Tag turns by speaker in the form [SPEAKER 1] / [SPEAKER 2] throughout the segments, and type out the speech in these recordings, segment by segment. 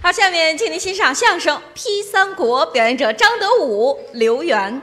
[SPEAKER 1] 好，下面请您欣赏相声《批三国》，表演者张德武、刘源。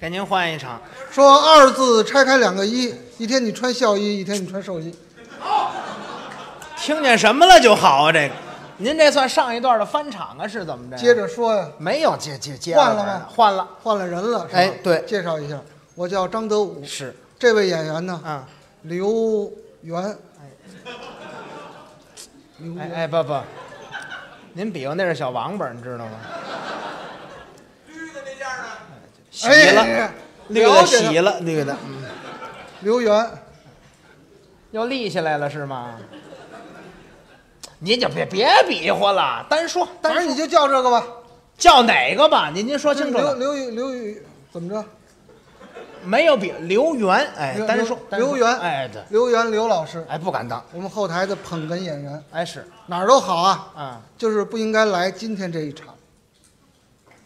[SPEAKER 2] 给您换一场。
[SPEAKER 3] 说二字拆开两个一，一天你穿孝衣，一天你穿寿衣。
[SPEAKER 2] 听见什么了就好啊？这个，您这算上一段的翻场啊？是怎么着？
[SPEAKER 3] 接着说呀，
[SPEAKER 2] 没有接接接
[SPEAKER 3] 换了吗
[SPEAKER 2] 换了，
[SPEAKER 3] 换了人了，是吧
[SPEAKER 2] 哎对
[SPEAKER 3] 介绍一下，我叫张德武，
[SPEAKER 2] 是，
[SPEAKER 3] 这位演员呢，
[SPEAKER 2] 啊，
[SPEAKER 3] 刘源。
[SPEAKER 2] 哎哎不不，您比划那是小王八，你知道吗？洗了，
[SPEAKER 3] 哎，
[SPEAKER 2] 绿的
[SPEAKER 3] 了绿的
[SPEAKER 2] 洗了，绿的，嗯，
[SPEAKER 3] 刘源，
[SPEAKER 2] 又立起来了是吗？您就别别比划了，单说单说，
[SPEAKER 3] 你就叫这个吧。
[SPEAKER 2] 叫哪个吧？您您说清楚
[SPEAKER 3] 刘，刘刘宇怎么着？
[SPEAKER 2] 没有比刘源，哎，
[SPEAKER 3] 刘
[SPEAKER 2] 单说
[SPEAKER 3] 刘源
[SPEAKER 2] 哎对，
[SPEAKER 3] 刘源刘老师，
[SPEAKER 2] 哎不敢当，
[SPEAKER 3] 我们后台的捧哏演员，
[SPEAKER 2] 哎是，
[SPEAKER 3] 哪儿都好啊，
[SPEAKER 2] 啊，
[SPEAKER 3] 就是不应该来今天这一场，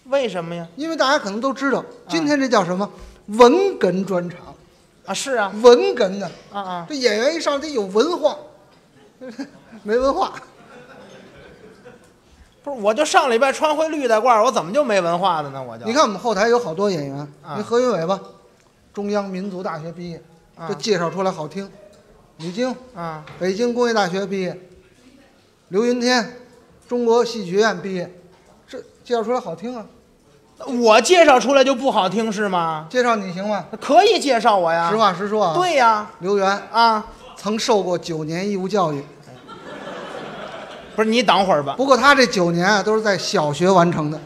[SPEAKER 2] 为什么呀？
[SPEAKER 3] 因为大家可能都知道，今天这叫什么？文哏专场，
[SPEAKER 2] 啊是啊，
[SPEAKER 3] 文哏的，
[SPEAKER 2] 啊啊，
[SPEAKER 3] 这演员一上得有文化，没文化，
[SPEAKER 2] 不是，我就上礼拜穿回绿大褂，我怎么就没文化的呢？我就
[SPEAKER 3] 你看我们后台有好多演员，
[SPEAKER 2] 啊
[SPEAKER 3] 那何云伟吧，中央民族大学毕业，
[SPEAKER 2] 啊
[SPEAKER 3] 这介绍出来好听。李菁，
[SPEAKER 2] 啊，
[SPEAKER 3] 北京工业大学毕业。刘云天，中国戏剧学院毕业，这介绍出来好听啊。
[SPEAKER 2] 我介绍出来就不好听是吗？
[SPEAKER 3] 介绍你行吗？
[SPEAKER 2] 可以介绍我呀，
[SPEAKER 3] 实话实说啊。，
[SPEAKER 2] 对呀，
[SPEAKER 3] 刘源
[SPEAKER 2] 啊，
[SPEAKER 3] 曾受过九年义务教育，
[SPEAKER 2] 不是你等会儿吧，
[SPEAKER 3] 不过他这九年啊都是在小学完成的。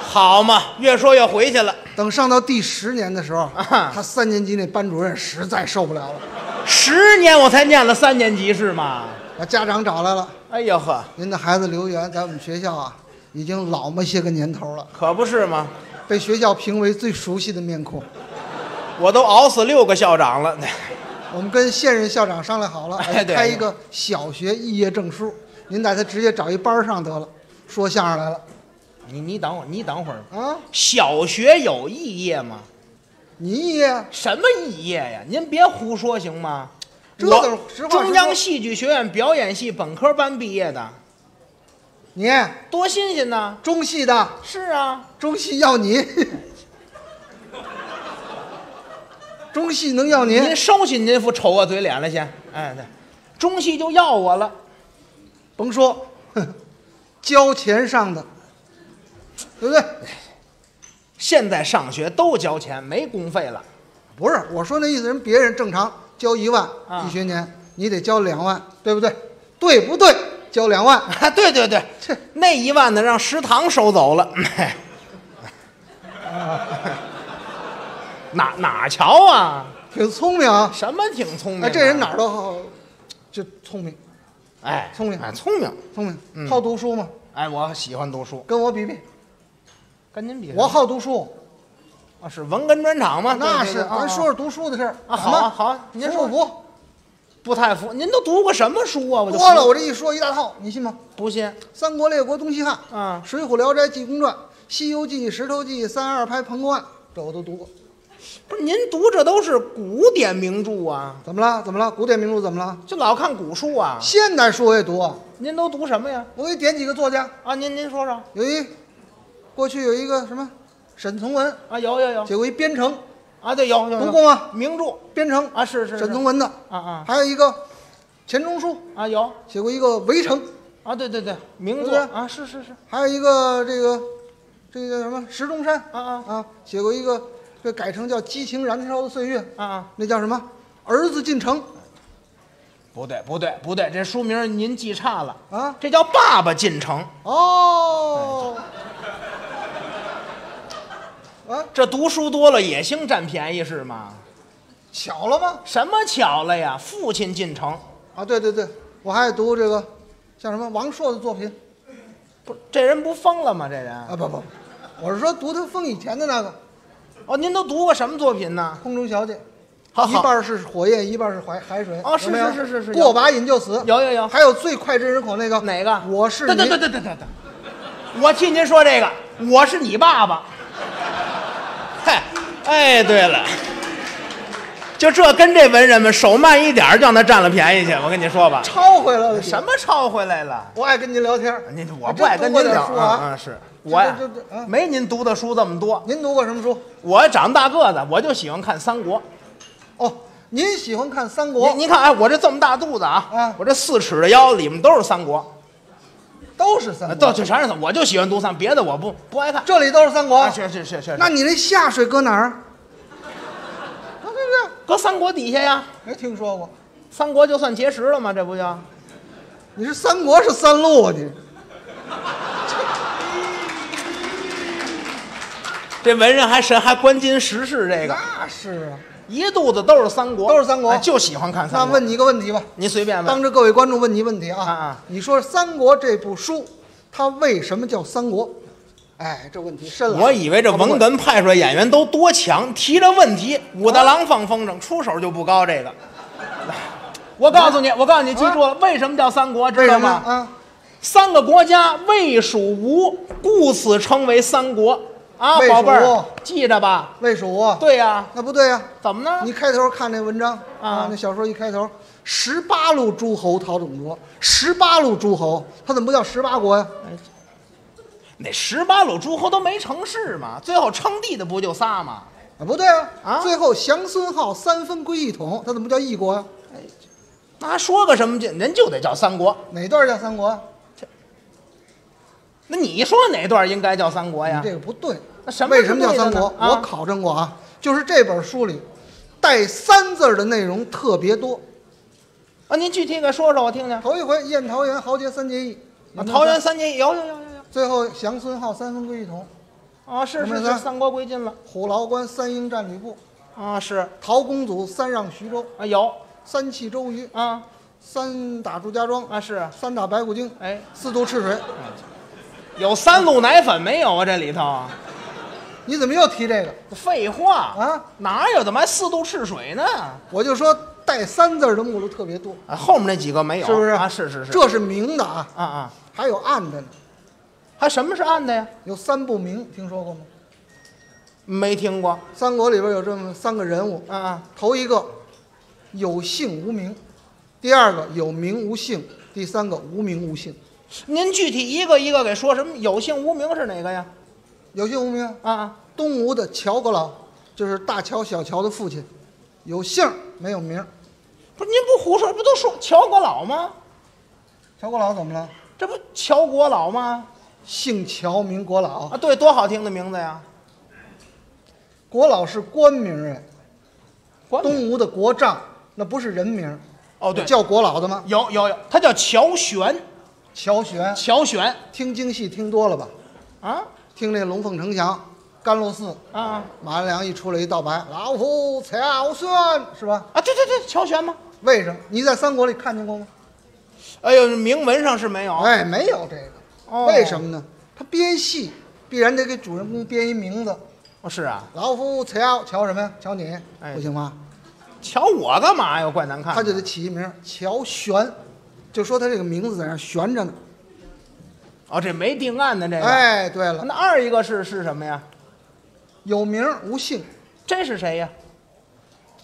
[SPEAKER 2] 好嘛，越说越回去了，
[SPEAKER 3] 等上到第十年的时候，
[SPEAKER 2] 啊
[SPEAKER 3] 他三年级那班主任实在受不了了，
[SPEAKER 2] 十年我才念了三年级是吗？
[SPEAKER 3] 把家长找来了。
[SPEAKER 2] 哎呦呵，
[SPEAKER 3] 您的孩子刘源在我们学校啊，已经老么些个年头了，
[SPEAKER 2] 可不是吗？
[SPEAKER 3] 被学校评为最熟悉的面孔。
[SPEAKER 2] 我都熬死六个校长了，
[SPEAKER 3] 我们跟现任校长商量好了，
[SPEAKER 2] 哎对
[SPEAKER 3] 开一个小学肄业证书，您带他直接找一班儿上得了。说相声来了
[SPEAKER 2] 你你等会儿，你等会儿，
[SPEAKER 3] 啊，
[SPEAKER 2] 小学有肄业吗？
[SPEAKER 3] 你肄业
[SPEAKER 2] 什么肄业呀？您别胡说行吗？
[SPEAKER 3] 这
[SPEAKER 2] 我
[SPEAKER 3] 都是
[SPEAKER 2] 中央戏剧学院表演系本科班毕业的，
[SPEAKER 3] 你
[SPEAKER 2] 多新鲜呐！
[SPEAKER 3] 中戏的，
[SPEAKER 2] 是啊，
[SPEAKER 3] 中戏要你，中戏能要您
[SPEAKER 2] 您？收起您那副丑恶嘴脸了先。哎，对，中戏就要我了。
[SPEAKER 3] 甭说，哼交钱上的，对不对？
[SPEAKER 2] 现在上学都交钱，没公费了。
[SPEAKER 3] 不是，我说那意思，人别人正常交一万
[SPEAKER 2] 啊
[SPEAKER 3] 一学年，你得交两万，对不对？对不对？交两万，
[SPEAKER 2] 啊，对对对，
[SPEAKER 3] 这
[SPEAKER 2] 那一万呢，让食堂收走了。哪哪瞧啊？
[SPEAKER 3] 挺聪明啊！
[SPEAKER 2] 什么挺聪明、啊？
[SPEAKER 3] 哎，这人哪儿都好，就聪明，
[SPEAKER 2] 哎，
[SPEAKER 3] 聪明
[SPEAKER 2] 哎，聪明。
[SPEAKER 3] 聪明，
[SPEAKER 2] 嗯
[SPEAKER 3] 好读书吗？
[SPEAKER 2] 哎，我喜欢读书，
[SPEAKER 3] 跟我比比，
[SPEAKER 2] 跟您比，
[SPEAKER 3] 我好读书，
[SPEAKER 2] 啊是文哏专场吗？
[SPEAKER 3] 那是。咱说说读书的事儿
[SPEAKER 2] 啊，好啊好啊，您说
[SPEAKER 3] 服不
[SPEAKER 2] 太服。您都读过什么书啊？我就
[SPEAKER 3] 多了，我这一说一大套，你信吗？
[SPEAKER 2] 不信
[SPEAKER 3] 三国、列国、东西汉，
[SPEAKER 2] 啊。
[SPEAKER 3] 水浒、聊斋、济公传、西游记、石头记、三二拍、彭公案，这我都读过。
[SPEAKER 2] 不是您读这都是古典名著啊，
[SPEAKER 3] 怎么了？怎么了？古典名著怎么了？
[SPEAKER 2] 就老看古书啊。
[SPEAKER 3] 现代书我也读啊。
[SPEAKER 2] 您都读什么呀？
[SPEAKER 3] 我给你点几个作家，
[SPEAKER 2] 啊，您您说说
[SPEAKER 3] 有一，过去有一个什么，沈从文。
[SPEAKER 2] 啊，有有有。
[SPEAKER 3] 写过一《编程》，
[SPEAKER 2] 啊，对，有有有。
[SPEAKER 3] 读过吗？
[SPEAKER 2] 名著。
[SPEAKER 3] 编程。
[SPEAKER 2] 啊，是是是。
[SPEAKER 3] 沈从文的，
[SPEAKER 2] 啊啊。
[SPEAKER 3] 还有一个钱钟书。
[SPEAKER 2] 啊有。
[SPEAKER 3] 写过一个《围城》，
[SPEAKER 2] 啊，对对对，名作
[SPEAKER 3] 对不对？
[SPEAKER 2] 啊，是是是。
[SPEAKER 3] 还有一个这个这个什么石钟山。
[SPEAKER 2] 啊啊。
[SPEAKER 3] 啊，写过一个这改成叫《激情燃烧的岁月》，
[SPEAKER 2] 啊啊，
[SPEAKER 3] 那叫什么？儿子进城。
[SPEAKER 2] 不对不对不对，这书名您记差了，
[SPEAKER 3] 啊？
[SPEAKER 2] 这叫《爸爸进城》。
[SPEAKER 3] 哦，啊，
[SPEAKER 2] 这读书多了也兴占便宜是吗？
[SPEAKER 3] 巧了吗？
[SPEAKER 2] 什么巧了呀？父亲进城，
[SPEAKER 3] 啊，对对对，我还读这个像什么王朔的作品
[SPEAKER 2] 不，这人不疯了吗？这人
[SPEAKER 3] 啊，不不，我是说读他疯以前的那个
[SPEAKER 2] 哦，您都读过什么作品呢《？
[SPEAKER 3] 空中小姐》。
[SPEAKER 2] 好好
[SPEAKER 3] 一半是火焰，一半是海海水。
[SPEAKER 2] 哦是
[SPEAKER 3] 有没有
[SPEAKER 2] 是是是是
[SPEAKER 3] 过把瘾就死。
[SPEAKER 2] 有有有
[SPEAKER 3] 还有最快真人口那个
[SPEAKER 2] 哪个？
[SPEAKER 3] 我是
[SPEAKER 2] 对对
[SPEAKER 3] 你
[SPEAKER 2] 对对对对对，我替您说这个，我是你爸爸。嗨，哎，对了，就这跟这文人们手慢一点儿，就让他占了便宜去。我跟你说吧，
[SPEAKER 3] 抄回来了。
[SPEAKER 2] 什？么抄回来了？
[SPEAKER 3] 我爱跟您聊天。
[SPEAKER 2] 您我不爱跟您聊
[SPEAKER 3] 点书啊
[SPEAKER 2] 是我呀
[SPEAKER 3] 这这
[SPEAKER 2] 没您读的书这么多。
[SPEAKER 3] 您读过什么书？
[SPEAKER 2] 我长大个子，我就喜欢看三国。
[SPEAKER 3] 哦，您喜欢看三国
[SPEAKER 2] 您，您看，哎，我这这么大肚子啊，
[SPEAKER 3] 啊
[SPEAKER 2] 我这四尺的腰里面都是三国，
[SPEAKER 3] 都是三
[SPEAKER 2] 呃
[SPEAKER 3] 国，
[SPEAKER 2] 都就全是三，我就喜欢读三，别的我不不爱看。
[SPEAKER 3] 这里都是三国。
[SPEAKER 2] 啊，是是是是，
[SPEAKER 3] 那你那下水搁哪儿？啊，对对
[SPEAKER 2] 搁三国底下呀，
[SPEAKER 3] 没听说过。
[SPEAKER 2] 三国就算结识了吗？这不就？
[SPEAKER 3] 你是三国是三路啊？你
[SPEAKER 2] 这文人还神还关心时事，这个
[SPEAKER 3] 那是啊。
[SPEAKER 2] 一肚子都是三国，
[SPEAKER 3] 都是三国
[SPEAKER 2] 哎就喜欢看三国。
[SPEAKER 3] 那问你一个问题吧，
[SPEAKER 2] 您随便问。
[SPEAKER 3] 当着各位观众问你一问题啊，
[SPEAKER 2] 啊啊
[SPEAKER 3] 你说《三国》这部书，它为什么叫三国？哎，这问题深了。
[SPEAKER 2] 我以为这文哏派出来演员都多强，提这问题，武大郎放风筝，出手就不高。这个，我告诉你，我告诉你，记住了，为什么叫三国？知
[SPEAKER 3] 为
[SPEAKER 2] 道吗？
[SPEAKER 3] 什么啊？
[SPEAKER 2] 三个国家魏蜀吴，故此称为三国啊，宝贝儿，记着吧。
[SPEAKER 3] 魏蜀啊？
[SPEAKER 2] 对呀、
[SPEAKER 3] 那不对呀、
[SPEAKER 2] 怎么呢？
[SPEAKER 3] 你开头看那文章
[SPEAKER 2] 啊
[SPEAKER 3] 那小说一开头，十八路诸侯讨董卓，十八路诸侯，他怎么不叫十八国呀？
[SPEAKER 2] 那十八路诸侯都没成事嘛，最后称帝的不就仨吗？
[SPEAKER 3] 啊，不对啊，
[SPEAKER 2] 啊
[SPEAKER 3] 最后降孙浩三分归一统，他怎么不叫一国呀？
[SPEAKER 2] 那还说个什么劲？人就得叫三国。
[SPEAKER 3] 哪段叫三国啊？
[SPEAKER 2] 那你说哪段应该叫三国呀
[SPEAKER 3] 你？这个不对。
[SPEAKER 2] 那什么
[SPEAKER 3] 为什么叫三国？我考证过啊，就是这本书里带“三”字儿的内容特别多。
[SPEAKER 2] 啊，您具体给说说，我听听。
[SPEAKER 3] 头一回宴桃园，豪杰三结义，
[SPEAKER 2] 啊，桃园三结义有有有有有。
[SPEAKER 3] 最后降孙浩三分归一统，
[SPEAKER 2] 啊，是是是，三国归晋了。
[SPEAKER 3] 虎牢关三英战吕布，
[SPEAKER 2] 啊，是
[SPEAKER 3] 陶公祖三让徐州，
[SPEAKER 2] 啊，有
[SPEAKER 3] 三气周瑜，
[SPEAKER 2] 啊
[SPEAKER 3] 三打祝家庄，
[SPEAKER 2] 啊是，
[SPEAKER 3] 三打白骨精，
[SPEAKER 2] 哎，
[SPEAKER 3] 四渡赤水。
[SPEAKER 2] 有三鹿奶粉没有啊？这里头
[SPEAKER 3] 你怎么又提这个
[SPEAKER 2] 废话
[SPEAKER 3] 啊？
[SPEAKER 2] 哪有？怎么还四渡赤水呢？
[SPEAKER 3] 我就说带“三”字儿的目录特别多，
[SPEAKER 2] 啊，后面那几个没有，
[SPEAKER 3] 是不是？
[SPEAKER 2] 啊，是是是，
[SPEAKER 3] 这是明的啊，
[SPEAKER 2] 啊啊，
[SPEAKER 3] 还有暗的呢。
[SPEAKER 2] 还什么是暗的呀？
[SPEAKER 3] 有三不明，听说过吗？
[SPEAKER 2] 没听过。
[SPEAKER 3] 三国里边有这么三个人物，
[SPEAKER 2] 啊啊，
[SPEAKER 3] 头一个有姓无名，第二个有名无姓，第三个无名无姓。
[SPEAKER 2] 您具体一个一个给说什么？有姓无名是哪个呀？
[SPEAKER 3] 有姓无名，
[SPEAKER 2] 啊啊，
[SPEAKER 3] 东吴的乔国老，就是大乔、小乔的父亲，有姓没有名。
[SPEAKER 2] 不是您不胡说，不都说乔国老吗？
[SPEAKER 3] 乔国老怎么了？
[SPEAKER 2] 这不乔国老吗？
[SPEAKER 3] 姓乔，名国老
[SPEAKER 2] 啊，。对，多好听的名字呀！
[SPEAKER 3] 国老是官名哎，
[SPEAKER 2] 关
[SPEAKER 3] 东吴的国丈那不是人名，
[SPEAKER 2] 哦，对，
[SPEAKER 3] 叫国老的吗？
[SPEAKER 2] 有有有，他叫乔玄，
[SPEAKER 3] 乔玄，
[SPEAKER 2] 乔玄
[SPEAKER 3] 听京戏听多了吧？
[SPEAKER 2] 啊
[SPEAKER 3] 听那龙凤呈祥、甘露寺，
[SPEAKER 2] 啊
[SPEAKER 3] 马连良一出来一道白，老夫乔玄是吧？
[SPEAKER 2] 啊！对对对，乔玄吗？
[SPEAKER 3] 为什么？你在三国里看见过吗？
[SPEAKER 2] 哎呦，铭文上是没有。
[SPEAKER 3] 哎，没有这个。
[SPEAKER 2] 哦
[SPEAKER 3] 为什么呢？他编戏必然得给主人公编一名字。
[SPEAKER 2] 哦，是啊，
[SPEAKER 3] 老夫乔乔什么呀？乔你，
[SPEAKER 2] 哎
[SPEAKER 3] 不行吗？
[SPEAKER 2] 瞧我干嘛呀？怪难看。
[SPEAKER 3] 他就得起一名乔玄，就说他这个名字在那儿悬着呢。
[SPEAKER 2] 哦，这没定案的这个。，
[SPEAKER 3] 哎，对了，
[SPEAKER 2] 那二一个是是什么呀？
[SPEAKER 3] 有名无姓，
[SPEAKER 2] 这是谁呀？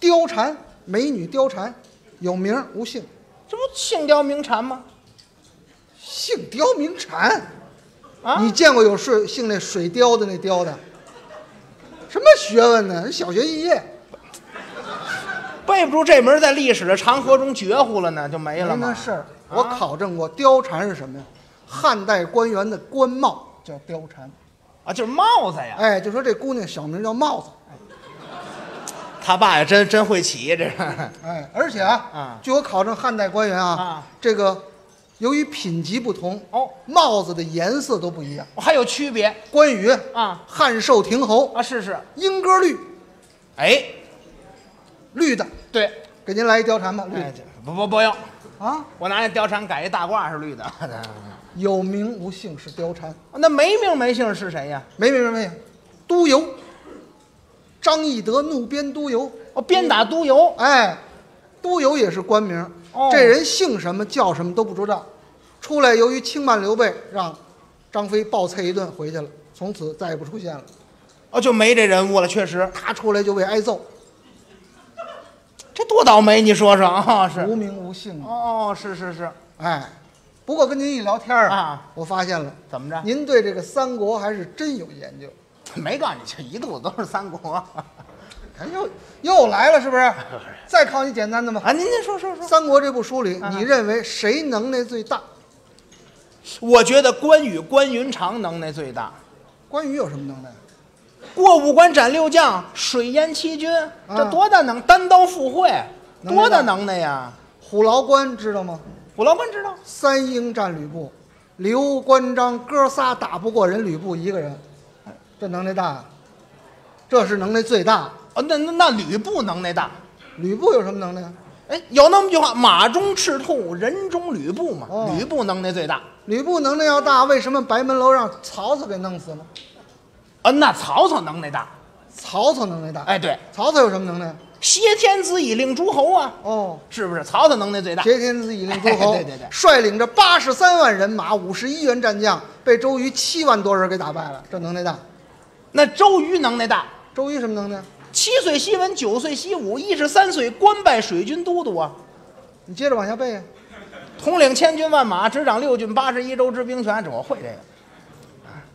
[SPEAKER 3] 貂蝉，美女貂蝉，有名无姓，
[SPEAKER 2] 这不姓貂名蝉吗？
[SPEAKER 3] 姓貂名蝉。
[SPEAKER 2] 啊，
[SPEAKER 3] 你见过有水姓那水貂的那貂的？什么学问呢？小学毕业，
[SPEAKER 2] 背不住这门，在历史的长河中绝户了呢，就没了吗？
[SPEAKER 3] 没那事儿。我考证过，貂蝉是什么呀？汉代官员的官帽叫貂蝉。
[SPEAKER 2] 啊，就是帽子呀。
[SPEAKER 3] 哎，就说这姑娘小名叫帽子。
[SPEAKER 2] 他爸呀，真真会起，这是。
[SPEAKER 3] 哎，而且啊，
[SPEAKER 2] 啊
[SPEAKER 3] 据我考证，汉代官员啊，
[SPEAKER 2] 啊
[SPEAKER 3] 这个由于品级不同，
[SPEAKER 2] 哦，
[SPEAKER 3] 帽子的颜色都不一样。
[SPEAKER 2] 还有区别
[SPEAKER 3] 关羽
[SPEAKER 2] 啊
[SPEAKER 3] 汉寿亭侯，
[SPEAKER 2] 啊？是是。
[SPEAKER 3] 莺歌绿，
[SPEAKER 2] 哎，
[SPEAKER 3] 绿的，
[SPEAKER 2] 对，
[SPEAKER 3] 给您来一貂蝉吧，绿
[SPEAKER 2] 不不不要，
[SPEAKER 3] 啊，
[SPEAKER 2] 我拿那貂蝉改一大褂是绿的。
[SPEAKER 3] 有名无姓是貂蝉，
[SPEAKER 2] 那没名没姓是谁呀？
[SPEAKER 3] 没名没姓，都邮，张翼德怒鞭都邮，
[SPEAKER 2] 哦，鞭打都邮。
[SPEAKER 3] 哎，都邮也是官名，
[SPEAKER 2] 哦
[SPEAKER 3] 这人姓什么叫什么都不知道，出来由于轻慢刘备，让张飞暴啐一顿回去了，从此再也不出现了。
[SPEAKER 2] 哦，就没这人物了，确实。
[SPEAKER 3] 他出来就被挨揍，
[SPEAKER 2] 这多倒霉！你说说啊，是
[SPEAKER 3] 无名无姓啊。
[SPEAKER 2] 哦，是是是，
[SPEAKER 3] 哎，不过跟您一聊天儿
[SPEAKER 2] 啊，
[SPEAKER 3] 我发现了，
[SPEAKER 2] 怎么着？
[SPEAKER 3] 您对这个三国还是真有研究。
[SPEAKER 2] 没告诉你，这一肚子都是三国
[SPEAKER 3] 哎，又又来了，是不是？再考你简单的吧。
[SPEAKER 2] 啊！您您说说说，
[SPEAKER 3] 三国这部书里，
[SPEAKER 2] 啊
[SPEAKER 3] 你认为谁能耐最大？
[SPEAKER 2] 我觉得关羽关云长能耐最大。
[SPEAKER 3] 关羽有什么能耐？
[SPEAKER 2] 过五关斩六将，水淹七军，这
[SPEAKER 3] 啊
[SPEAKER 2] 多大能？单刀赴会，多大能耐呀！
[SPEAKER 3] 虎牢关知道吗？
[SPEAKER 2] 虎牢关知道，
[SPEAKER 3] 三英战吕布，刘关张哥仨打不过人吕布一个人，这能耐大啊，这是能耐最大。
[SPEAKER 2] 哦，那那那吕布能耐大。
[SPEAKER 3] 吕布有什么能耐啊？
[SPEAKER 2] 哎，有那么句话，马中赤兔，人中吕布嘛。
[SPEAKER 3] 哦
[SPEAKER 2] 吕布能耐最大。
[SPEAKER 3] 吕布能耐要大，为什么白门楼让曹操给弄死了？
[SPEAKER 2] 嗯，那曹操能耐大。
[SPEAKER 3] 曹操能耐大。
[SPEAKER 2] 哎，对，
[SPEAKER 3] 曹操有什么能耐？
[SPEAKER 2] 挟天子以令诸侯啊，
[SPEAKER 3] 哦，
[SPEAKER 2] 是不是？曹操能耐最大。
[SPEAKER 3] 挟天子以令诸侯，
[SPEAKER 2] 哎 对对对
[SPEAKER 3] 率领着八十三万人马，五十一员战将，被周瑜七万多人给打败了，这能耐大。
[SPEAKER 2] 那周瑜能耐大。
[SPEAKER 3] 周瑜什么能耐？
[SPEAKER 2] 七岁习文，九岁习武，一十三岁官拜水军都督啊，
[SPEAKER 3] 你接着往下背啊。
[SPEAKER 2] 统领千军万马，执掌六郡八十一州之兵权。这我会这个。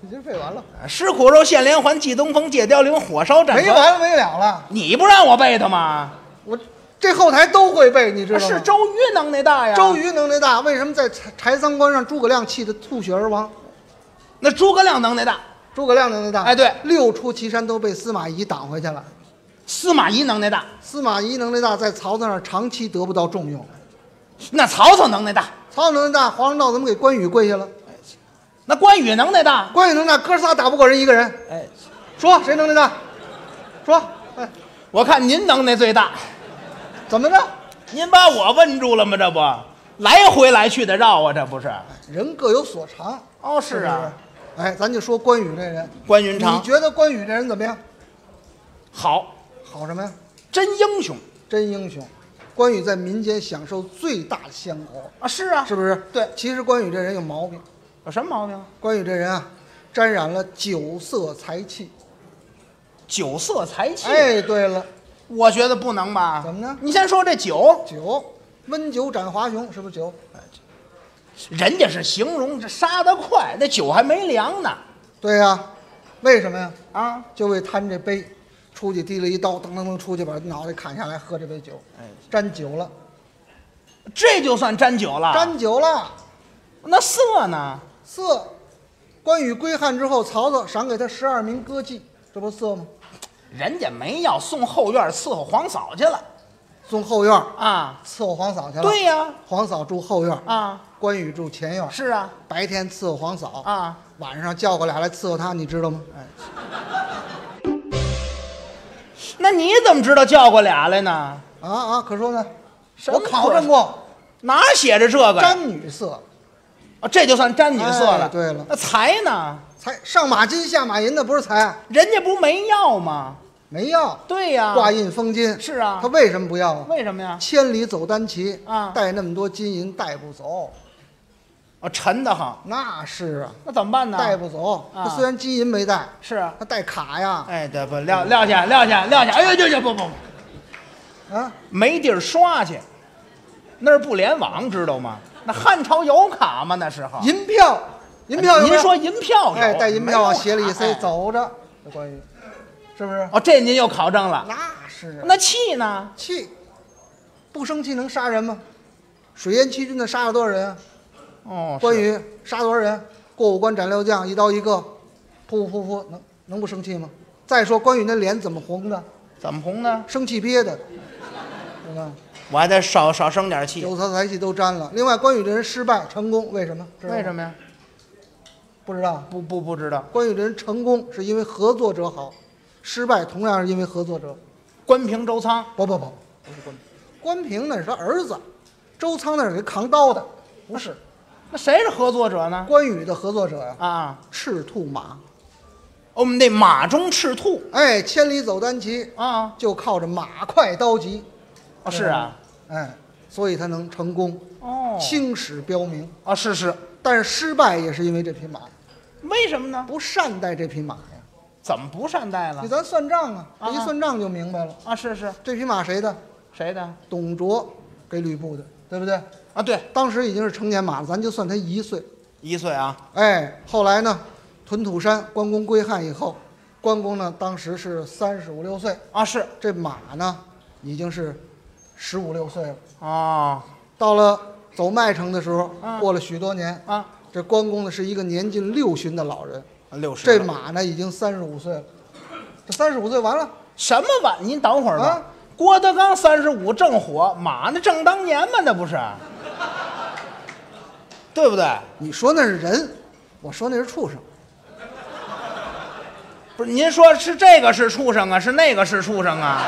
[SPEAKER 3] 已经背完了，
[SPEAKER 2] 吃苦肉，献连环，祭东风，借凋零，火烧战船。
[SPEAKER 3] 没完没了了。
[SPEAKER 2] 你不让我背的吗？
[SPEAKER 3] 我这后台都会背，你知道吗？
[SPEAKER 2] 是周瑜能耐大呀。
[SPEAKER 3] 周瑜能耐大，为什么在柴柴桑关让诸葛亮气得吐血而亡？
[SPEAKER 2] 那诸葛亮能耐大，
[SPEAKER 3] 诸葛亮能耐大，
[SPEAKER 2] 哎对
[SPEAKER 3] 六出祁山都被司马懿挡回去了。
[SPEAKER 2] 司马懿能耐大，
[SPEAKER 3] 司马懿能耐大，在曹操那儿长期得不到重用。
[SPEAKER 2] 那曹操能耐大，
[SPEAKER 3] 曹操能耐大，黄道怎么给关羽跪下了？
[SPEAKER 2] 那关羽能耐大。
[SPEAKER 3] 关羽能耐大，哥仨打不过人一个人。
[SPEAKER 2] 哎，
[SPEAKER 3] 说谁能耐大？说，哎，
[SPEAKER 2] 我看您能耐最大。
[SPEAKER 3] 怎么着？
[SPEAKER 2] 您把我问住了吗？这不来回来去的绕啊，这不是？
[SPEAKER 3] 人各有所长。
[SPEAKER 2] 哦，
[SPEAKER 3] 是
[SPEAKER 2] 是啊。
[SPEAKER 3] 是。哎，咱就说关羽这人，
[SPEAKER 2] 关云长
[SPEAKER 3] 你觉得关羽这人怎么样？
[SPEAKER 2] 好，
[SPEAKER 3] 好什么呀？
[SPEAKER 2] 真英雄
[SPEAKER 3] 真英雄。关羽在民间享受最大的香火，
[SPEAKER 2] 啊！是啊，
[SPEAKER 3] 是不是？
[SPEAKER 2] 对
[SPEAKER 3] 其实关羽这人有毛病。
[SPEAKER 2] 有什么毛病？
[SPEAKER 3] 关羽这人啊，沾染了酒色财气。
[SPEAKER 2] 酒色财气。
[SPEAKER 3] 哎，对了，
[SPEAKER 2] 我觉得不能吧？
[SPEAKER 3] 怎么呢
[SPEAKER 2] 你先说这酒，
[SPEAKER 3] 酒，温酒斩华雄，是不是酒？
[SPEAKER 2] 哎人家是形容这杀得快，那酒还没凉呢。
[SPEAKER 3] 对呀、为什么呀？
[SPEAKER 2] 啊，
[SPEAKER 3] 就为贪这杯，出去提了一刀，噔噔噔出去把脑袋砍下来，喝这杯酒，
[SPEAKER 2] 哎，
[SPEAKER 3] 沾酒了，
[SPEAKER 2] 这就算沾酒了。
[SPEAKER 3] 沾酒了。
[SPEAKER 2] 那色呢？
[SPEAKER 3] 色，关羽归汉之后，曹操赏给他十二名歌妓，这不色吗？
[SPEAKER 2] 人家没要送后院伺候皇嫂去了
[SPEAKER 3] 送后院
[SPEAKER 2] 啊。
[SPEAKER 3] 伺候皇嫂去了。
[SPEAKER 2] 对呀、
[SPEAKER 3] 皇嫂住后院，
[SPEAKER 2] 啊，
[SPEAKER 3] 关羽住前院。
[SPEAKER 2] 是啊，
[SPEAKER 3] 白天伺候皇嫂，
[SPEAKER 2] 啊，
[SPEAKER 3] 晚上叫过俩来伺候他，你知道吗？
[SPEAKER 2] 哎那你怎么知道叫过俩来呢？
[SPEAKER 3] 啊啊，可说呢，
[SPEAKER 2] 什么
[SPEAKER 3] 我考证过，
[SPEAKER 2] 哪写着这个呀？
[SPEAKER 3] 沾女色，
[SPEAKER 2] 哦这就算沾女色了。
[SPEAKER 3] 哎对了
[SPEAKER 2] 那财呢？
[SPEAKER 3] 财上马金下马银的不是财，
[SPEAKER 2] 人家不没要吗？
[SPEAKER 3] 没要，
[SPEAKER 2] 对呀、
[SPEAKER 3] 挂印封金。
[SPEAKER 2] 是啊
[SPEAKER 3] 他为什么不要啊？
[SPEAKER 2] 为什么呀？
[SPEAKER 3] 千里走单骑
[SPEAKER 2] 啊
[SPEAKER 3] 带那么多金银带不走，
[SPEAKER 2] 啊，沉得很，
[SPEAKER 3] 那是啊，
[SPEAKER 2] 那怎么办呢？
[SPEAKER 3] 带不走。
[SPEAKER 2] 啊
[SPEAKER 3] 他虽然金银没带，
[SPEAKER 2] 是啊。
[SPEAKER 3] 他带卡呀，
[SPEAKER 2] 哎，对不撂撂下撂下撂下，哎呦，这这不不，
[SPEAKER 3] 啊，
[SPEAKER 2] 没地儿刷去，那儿不联网，知道吗？那汉朝有卡吗？那时候
[SPEAKER 3] 银票，银票有没有
[SPEAKER 2] 您说银票有？
[SPEAKER 3] 哎，带银票往鞋里一塞，走着。这关羽，是不是？
[SPEAKER 2] 哦，这您又考证了。
[SPEAKER 3] 那是啊
[SPEAKER 2] 那气呢？
[SPEAKER 3] 气，不生气能杀人吗？水淹七军的杀了多少人啊？
[SPEAKER 2] 哦，
[SPEAKER 3] 关羽杀多少人？过五关斩六将，一刀一个，噗噗噗，能能不生气吗？再说关羽那脸怎么红的？
[SPEAKER 2] 怎么红的？
[SPEAKER 3] 生气憋的，是吧？
[SPEAKER 2] 我还得少少生点气。
[SPEAKER 3] 酒色财气都沾了。另外，关羽这人失败成功，为什么？
[SPEAKER 2] 为什么呀？
[SPEAKER 3] 不知道。
[SPEAKER 2] 不不不知道。
[SPEAKER 3] 关羽这人成功是因为合作者好，失败同样是因为合作者。
[SPEAKER 2] 关平、周仓，
[SPEAKER 3] 不不不，不是关平，关平那是他儿子，周仓那是给扛刀的，不是。
[SPEAKER 2] 那谁是合作者呢？
[SPEAKER 3] 关羽的合作者呀、
[SPEAKER 2] 啊，
[SPEAKER 3] 赤兔马，
[SPEAKER 2] 我们那马中赤兔
[SPEAKER 3] 哎，千里走单骑，
[SPEAKER 2] 啊，
[SPEAKER 3] 就靠着马快刀急，
[SPEAKER 2] 哦是啊，
[SPEAKER 3] 哎，所以他能成功，
[SPEAKER 2] 哦，
[SPEAKER 3] 青史标明。
[SPEAKER 2] 啊是是，
[SPEAKER 3] 但是失败也是因为这匹马
[SPEAKER 2] 为什么呢？
[SPEAKER 3] 不善待这匹马呀。
[SPEAKER 2] 怎么不善待了
[SPEAKER 3] 给？咱算账啊，一算账就明白了。
[SPEAKER 2] 啊是是，
[SPEAKER 3] 这匹马谁的？
[SPEAKER 2] 谁的？
[SPEAKER 3] 董卓给吕布的，对不对？
[SPEAKER 2] 啊，对，
[SPEAKER 3] 当时已经是成年马了，咱就算他一岁。
[SPEAKER 2] 一岁啊。
[SPEAKER 3] 哎，后来呢，屯土山，关公归汉以后，关公呢当时是三十五六岁，
[SPEAKER 2] 啊，是
[SPEAKER 3] 这马呢已经是十五六岁了。
[SPEAKER 2] 啊
[SPEAKER 3] 到了走麦城的时候，
[SPEAKER 2] 嗯
[SPEAKER 3] 过了许多年，
[SPEAKER 2] 啊，
[SPEAKER 3] 这关公呢是一个年近六旬的老人，
[SPEAKER 2] 六十。
[SPEAKER 3] 这马呢已经三十五岁了。这三十五岁完了，
[SPEAKER 2] 什么晚？您等会儿吧。
[SPEAKER 3] 啊
[SPEAKER 2] 郭德纲三十五正火，马那正当年嘛，那不是？对不对？
[SPEAKER 3] 你说那是人，我说那是畜生。
[SPEAKER 2] 不是，您说是这个是畜生啊，是那个是畜生啊？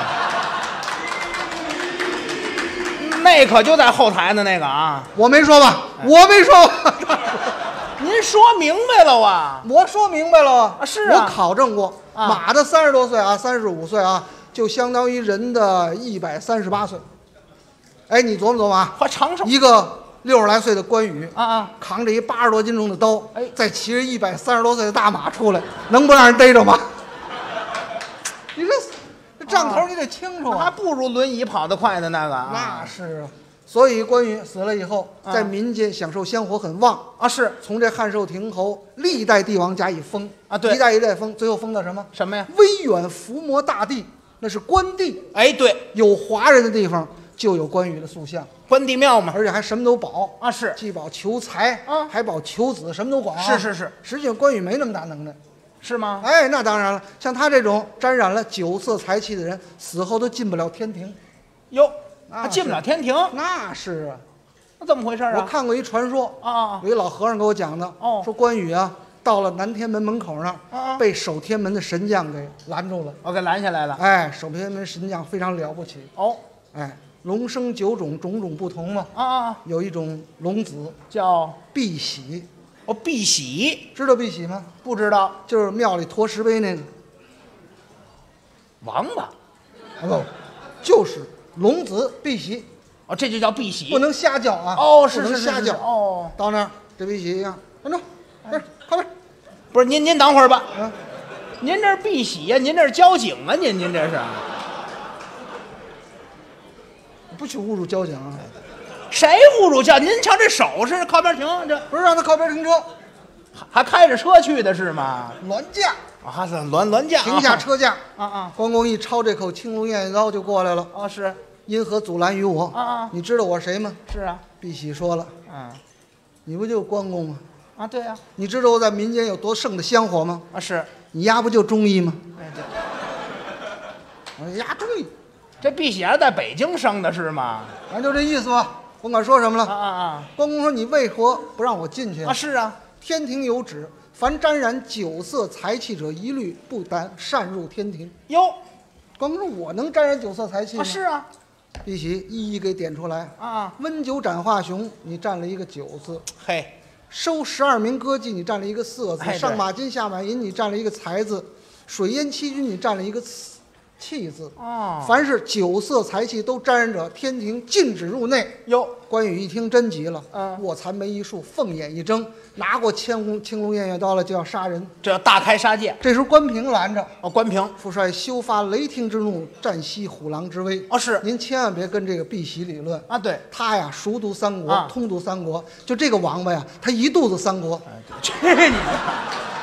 [SPEAKER 2] 那可就在后台呢，那个啊，
[SPEAKER 3] 我没说吧？
[SPEAKER 2] 哎
[SPEAKER 3] 我没说吧。
[SPEAKER 2] 您说明白了啊？
[SPEAKER 3] 我说明白了
[SPEAKER 2] 啊是啊
[SPEAKER 3] 我考证过，
[SPEAKER 2] 啊
[SPEAKER 3] 马的三十多岁啊，三十五岁啊，就相当于人的一百三十八岁。哎，你琢磨琢磨啊，
[SPEAKER 2] 快尝尝
[SPEAKER 3] 一个六十来岁的关羽，
[SPEAKER 2] 啊啊！
[SPEAKER 3] 扛着一八十多斤重的刀，
[SPEAKER 2] 哎
[SPEAKER 3] 再骑着一百三十多岁的大马出来，能不让人逮着吗？你这这账头你得清楚
[SPEAKER 2] 那还
[SPEAKER 3] 啊。
[SPEAKER 2] 不如轮椅跑得快的那个啊。
[SPEAKER 3] 那是啊，所以关羽死了以后，
[SPEAKER 2] 啊
[SPEAKER 3] 在民间享受香火很旺。
[SPEAKER 2] 啊是
[SPEAKER 3] 从这汉寿亭侯历代帝王加以封
[SPEAKER 2] 啊对
[SPEAKER 3] 一代一代封，最后封到什么？
[SPEAKER 2] 什么呀？
[SPEAKER 3] 威远伏魔大帝，那是关帝，
[SPEAKER 2] 哎，对，
[SPEAKER 3] 有华人的地方就有关羽的塑像，
[SPEAKER 2] 关帝庙嘛。
[SPEAKER 3] 而且还什么都保
[SPEAKER 2] 啊是
[SPEAKER 3] 既保求财，
[SPEAKER 2] 啊
[SPEAKER 3] 还保求子，什么都管啊。
[SPEAKER 2] 是是是，
[SPEAKER 3] 实际上关羽没那么大能耐。
[SPEAKER 2] 是吗？
[SPEAKER 3] 哎，那当然了，像他这种沾染了酒色财气的人，死后都进不了天庭。
[SPEAKER 2] 哟，
[SPEAKER 3] 啊
[SPEAKER 2] 他进不了天庭，
[SPEAKER 3] 那是啊，
[SPEAKER 2] 那怎么回事啊？
[SPEAKER 3] 我看过一传说，
[SPEAKER 2] 啊啊
[SPEAKER 3] 有一老和尚给我讲的，
[SPEAKER 2] 哦
[SPEAKER 3] 说关羽啊，到了南天门门口那儿，被守天门的神将给拦住了。
[SPEAKER 2] 我给拦下来了。
[SPEAKER 3] 哎，守天门神将非常了不起，
[SPEAKER 2] 哦，
[SPEAKER 3] 哎，龙生九种，种种不同嘛。
[SPEAKER 2] 啊啊，
[SPEAKER 3] 有一种龙子
[SPEAKER 2] 叫
[SPEAKER 3] 碧玺，
[SPEAKER 2] 哦碧玺，
[SPEAKER 3] 知道碧玺吗？
[SPEAKER 2] 不知道。
[SPEAKER 3] 就是庙里驮石碑那个，
[SPEAKER 2] 王八。
[SPEAKER 3] 啊不，就是龙子碧玺，
[SPEAKER 2] 哦，这就叫碧玺。
[SPEAKER 3] 不能瞎叫啊！
[SPEAKER 2] 哦，
[SPEAKER 3] 不
[SPEAKER 2] 是是是是
[SPEAKER 3] 能瞎叫。
[SPEAKER 2] 哦，
[SPEAKER 3] 到那儿，这碧玺一样，站住，不是，靠边，
[SPEAKER 2] 不是您您等会儿吧，
[SPEAKER 3] 嗯，
[SPEAKER 2] 您这是碧玺呀，您这是交警啊，您您这是。
[SPEAKER 3] 不许侮辱交警啊！
[SPEAKER 2] 谁侮辱叫？您瞧这手势，靠边停，这
[SPEAKER 3] 不是让他靠边停车，
[SPEAKER 2] 还开着车去的是吗？
[SPEAKER 3] 銮驾，
[SPEAKER 2] 啊，还是銮銮驾啊，
[SPEAKER 3] 停下车架。
[SPEAKER 2] 啊啊
[SPEAKER 3] 关公一抄这口青龙偃月刀就过来了，
[SPEAKER 2] 啊是
[SPEAKER 3] 因何阻拦于我？
[SPEAKER 2] 啊啊
[SPEAKER 3] 你知道我是谁吗？
[SPEAKER 2] 是啊，
[SPEAKER 3] 碧玺说了，
[SPEAKER 2] 嗯
[SPEAKER 3] 你不就是关公吗？
[SPEAKER 2] 啊对呀
[SPEAKER 3] 你知道我在民间有多盛的香火吗？
[SPEAKER 2] 啊是，
[SPEAKER 3] 你丫不就中医吗？
[SPEAKER 2] 哎对，
[SPEAKER 3] 我说丫中医，
[SPEAKER 2] 这碧玺还是在北京生的是吗？
[SPEAKER 3] 反正就这意思吧，甭管说什么
[SPEAKER 2] 啊
[SPEAKER 3] 了。
[SPEAKER 2] 啊。
[SPEAKER 3] 关公说：“你为何不让我进去
[SPEAKER 2] 啊？啊是啊，
[SPEAKER 3] 天庭有旨，凡沾染酒色财气者，一律不得擅入天庭。
[SPEAKER 2] 哟。
[SPEAKER 3] 关公说：“我能沾染酒色财气吗？”
[SPEAKER 2] 啊是啊。
[SPEAKER 3] 碧玺一一给点出来。
[SPEAKER 2] 啊啊。
[SPEAKER 3] 温酒斩华雄，你占了一个酒字；
[SPEAKER 2] 嘿。
[SPEAKER 3] 收十二名歌妓，你占了一个色字；
[SPEAKER 2] 哎
[SPEAKER 3] 上马金下马银，你占了一个财字；水淹七军，你占了一个气气字。
[SPEAKER 2] 哦
[SPEAKER 3] 凡是酒色财气都沾染者，天庭禁止入内。
[SPEAKER 2] 哟
[SPEAKER 3] 关羽一听真急了，
[SPEAKER 2] 嗯
[SPEAKER 3] 卧蚕眉一竖，凤眼一睁，拿过千红青龙偃月刀来就要杀人。
[SPEAKER 2] 这要大开杀戒
[SPEAKER 3] 这时候关平拦着，
[SPEAKER 2] 哦，关平
[SPEAKER 3] 父帅休发雷霆之怒，战息虎狼之威。
[SPEAKER 2] 哦是
[SPEAKER 3] 您千万别跟这个碧玺理论。
[SPEAKER 2] 啊对，
[SPEAKER 3] 他呀，熟读三国，
[SPEAKER 2] 啊
[SPEAKER 3] 通读三国，就这个王八呀，他一肚子三国。
[SPEAKER 2] 去你的！